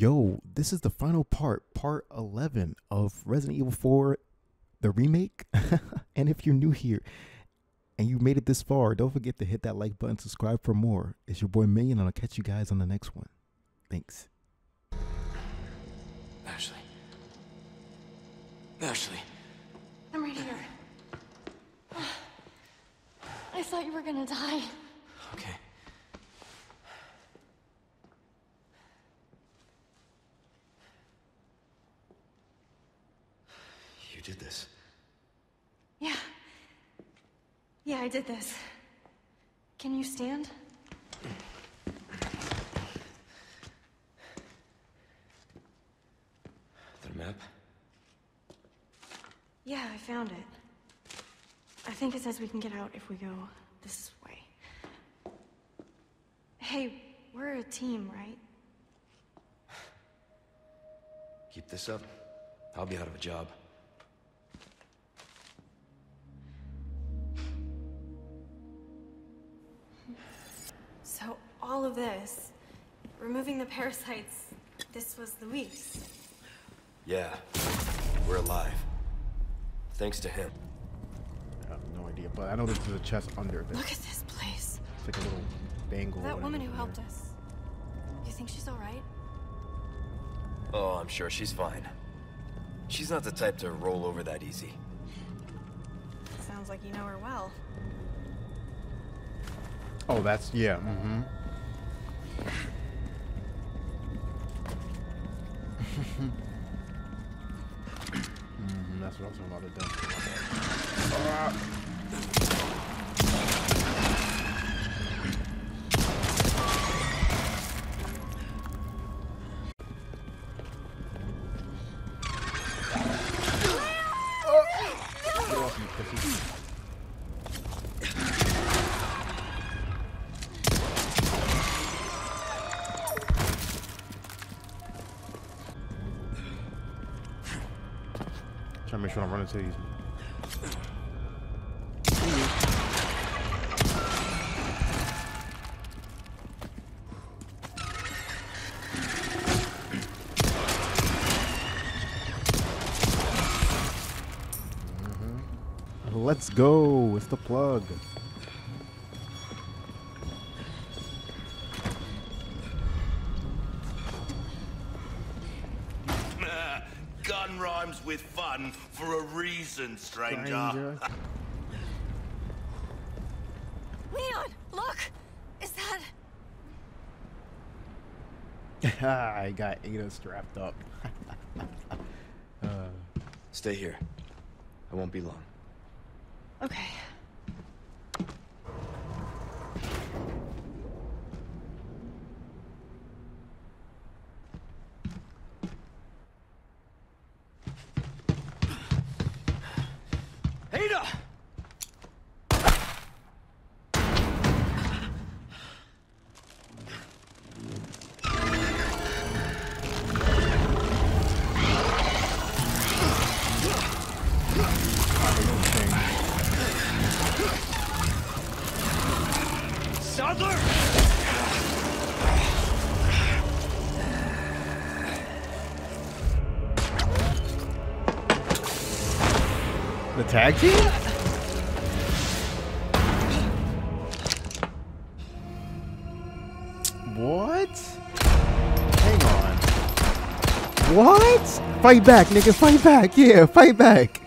Yo, this is the final part, part 11 of Resident Evil 4, the remake. and if you're new here and you made it this far, don't forget to hit that like button, subscribe for more. It's your boy Minion, and I'll catch you guys on the next one. Thanks. Ashley. Ashley. I'm right here. I thought you were gonna die. Okay. You did this. Yeah. Yeah, I did this. Can you stand? The map? Yeah, I found it. I think it says we can get out if we go this way. Hey, we're a team, right? Keep this up. I'll be out of a job. All of this, removing the parasites, this was the Luis. Yeah. We're alive. Thanks to him. I have no idea, but I know there's a chest under this. Look at this place. It's like a little bangle. That woman who everything helped us. You think she's alright? Oh, I'm sure she's fine. She's not the type to roll over that easy. Sounds like you know her well. Oh, that's, yeah, mm-hmm. Mm, that's what I was talking about to do. Make sure I'm running to these. Let's go. It's the plug. A stranger. Stranger. Leon, look! Is that... I got Ada strapped up. uh, Stay here. I won't be long. Okay. The tag team? What? Hang on. What? Fight back, nigga. Fight back. Yeah, fight back.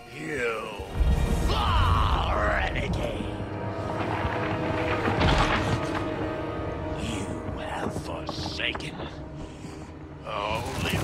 Forsaken holy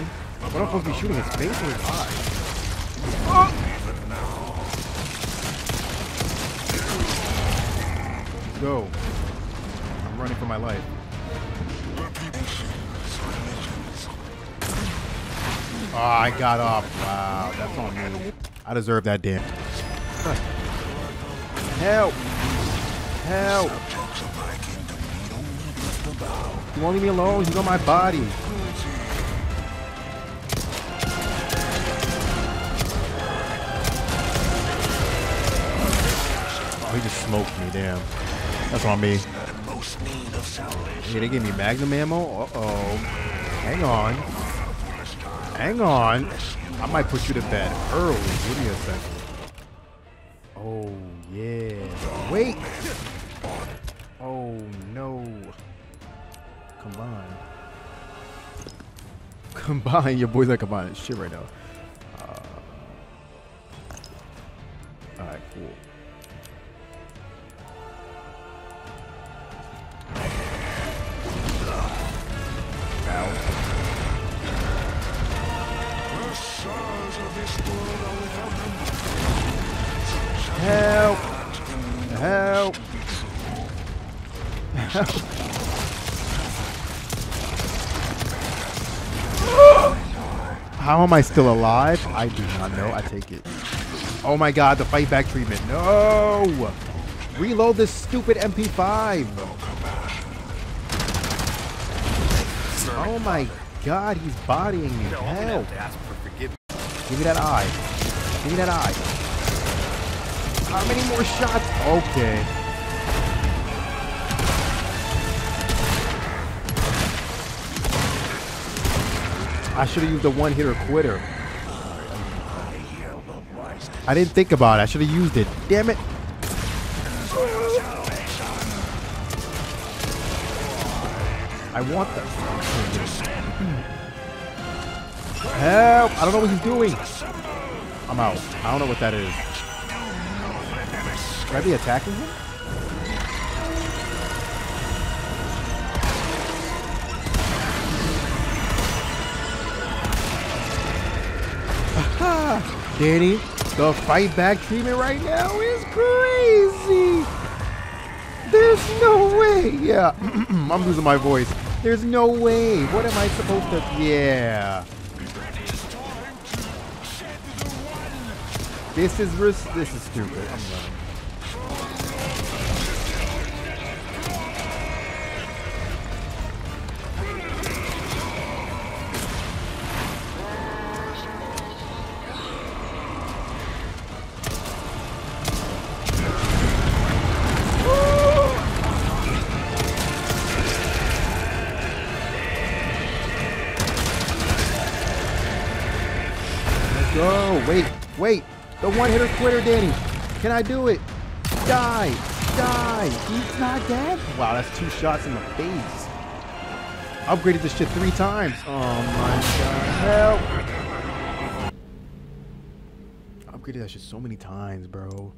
What am I supposed to be shooting his face or his eye? Go. I'm running for my life. Oh, I got up. Wow, that's on me. I deserve that damn. Help! Help! You won't leave me alone. He's on my body. Damn. That's on me. Hey, they gave me magnum ammo. Uh oh. Hang on. Hang on. I might put you to bed early. Give me a second. Oh, yeah. Wait. Oh, no. Combine. Combine. Your boys are combining shit right now. Uh, Alright, cool. How am I still alive? I do not know. I take it. Oh my god, the fight back treatment. No! Reload this stupid MP5. Oh my god, he's bodying me. No, Help! have to ask for forgiveness. Give me that eye. Give me that eye. How many more shots? Okay. I should have used the one hitter quitter. I didn't think about it. I should have used it. Damn it. I want the. Help! I don't know what he's doing. I'm out. I don't know what that is. Should I be attacking him? Danny, the fight back treatment right now is crazy. There's no way. Yeah, I'm losing my voice. There's no way. What am I supposed to? Yeah. This is this is stupid. The one hitter quitter, Danny. Can I do it? Die. Die. He's not dead. Wow, that's two shots in the face. Upgraded this shit three times. Oh my god. Help. Upgraded that shit so many times, bro.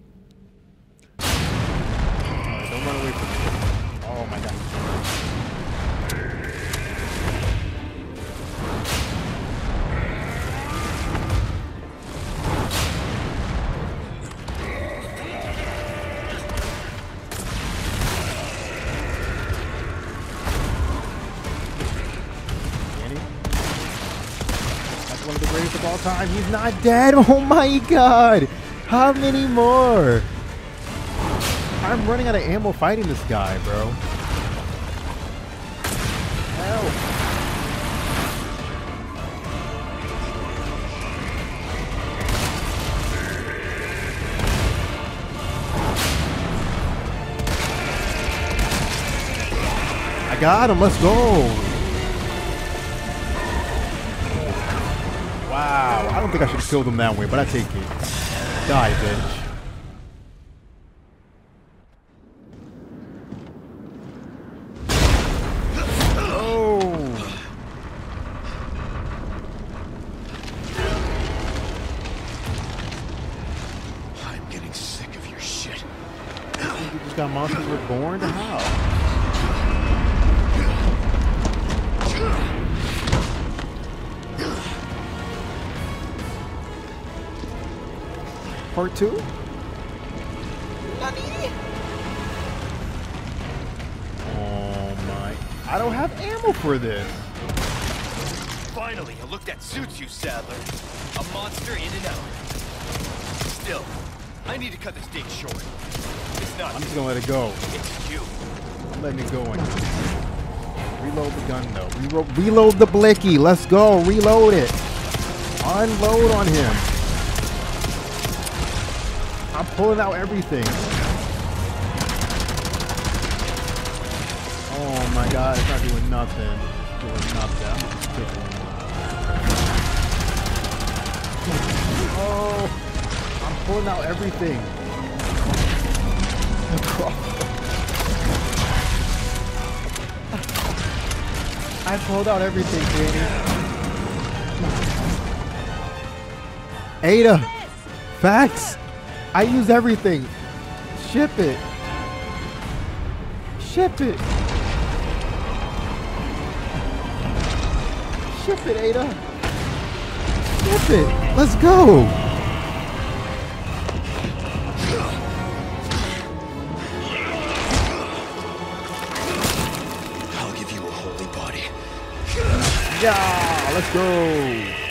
Alright, don't run away from me. Oh my god. Time. He's not dead. Oh my god. How many more? I'm running out of ammo fighting this guy, bro. Help. I got him. Let's go. Wow. I don't think I should have killed him that way, but I take it. Die, bitch. Oh. I'm getting sick Part two? Oh my. I don't have ammo for this. Finally, a look that suits you, Saddler. A monster in and out. Still, I need to cut this date short. It's not I'm just gonna let it go. It's you. I'm letting it go in. Reload the gun though. Reload, reload the blicky. Let's go. Reload it. Unload on him. I'm pulling out everything. Oh my god, it's not doing nothing. It's doing nothing. I'm just kicking. Oh, I'm pulling out everything. I pulled out everything, Danny. Ada, facts. I use everything. Ship it. Ship it. Ship it, Ada. Ship it. Let's go. I'll give you a holy body. Yeah, let's go.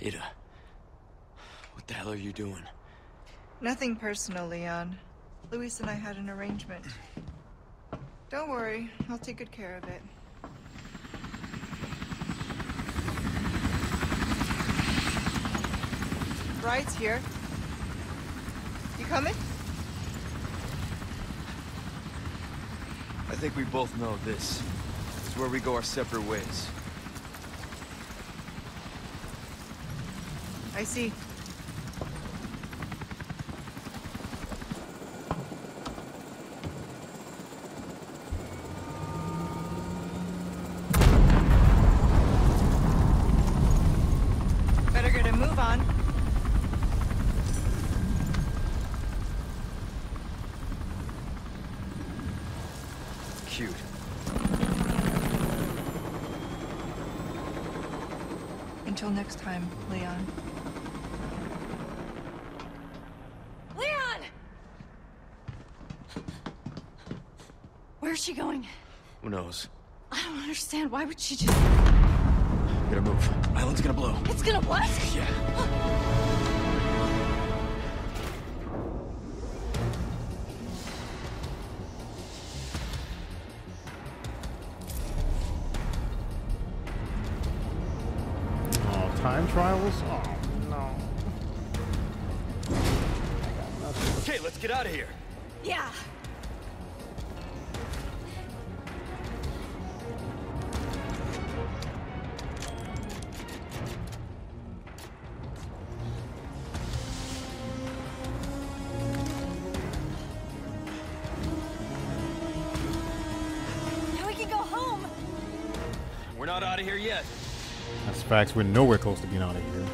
Ada, what the hell are you doing? Nothing personal, Leon. Luis and I had an arrangement. Don't worry, I'll take good care of it. Ride's here. You coming? I think we both know this is where we go our separate ways. I see. Better get a move on. Cute. Until next time, Leon. Leon! Where's she going? Who knows? I don't understand. Why would she just... We gotta move. Island's gonna blow. It's gonna what? Yeah. Oh, time trials? Oh, no. Okay, let's get out of here. Not out of here yet. That's facts. We're nowhere close to being out of here.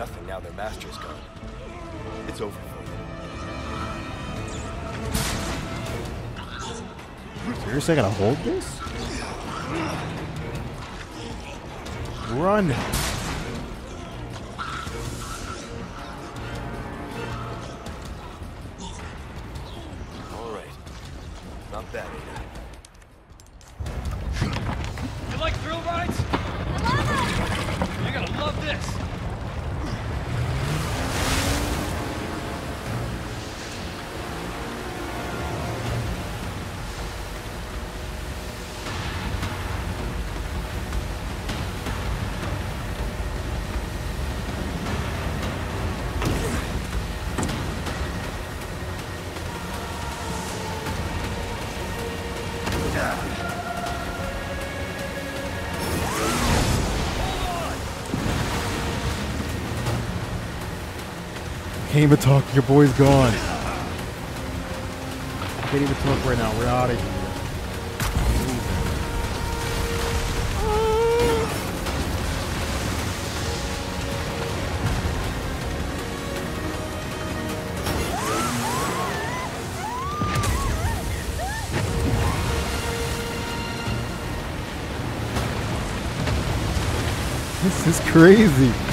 Nothing now their master's gone. It's over for them. Seriously, I gotta hold this? Run! Can't even talk. Your boy's gone. I Can't even talk right now. We're out of here. This is crazy.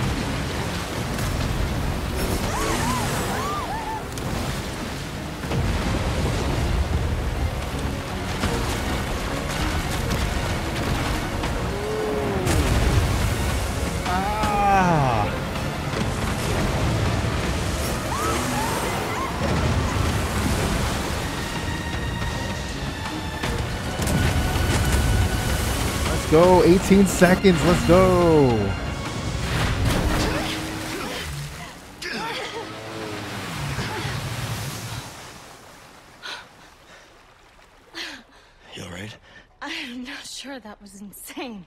Go. 18 seconds. Let's go. You all right? I'm not sure that was insane.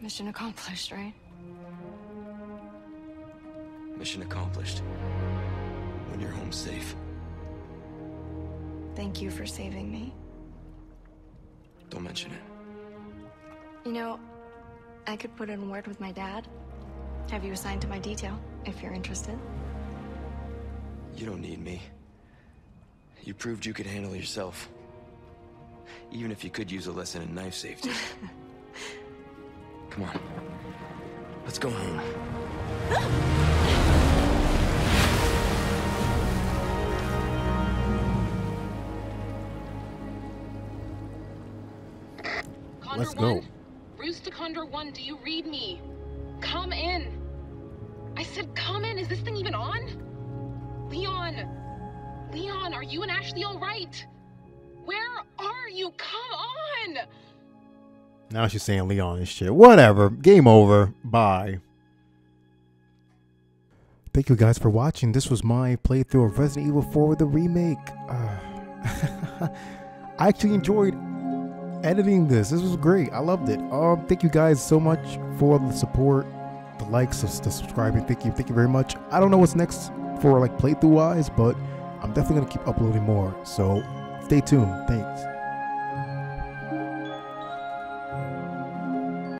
Mission accomplished, right? Mission accomplished. When you're home safe. Thank you for saving me. Don't mention it. You know, I could put in word with my dad. Have you assigned to my detail, if you're interested. You don't need me. You proved you could handle yourself. Even if you could use a lesson in knife safety. Come on. Let's go home. Condor Let's go. One? Rooster Condor One, do you read me? Come in. I said come in. Is this thing even on? Leon. Leon, are you and Ashley all right? Where are you? Come on. Now she's saying Leon and shit. Whatever. Game over. Bye. Thank you guys for watching. This was my playthrough of Resident Evil 4 the remake. Uh, I actually enjoyed editing this. This was great. I loved it. Um, thank you guys so much for the support, the likes, the subscribing. Thank you. Thank you very much. I don't know what's next for like playthrough wise, but I'm definitely gonna keep uploading more. So stay tuned. Thanks.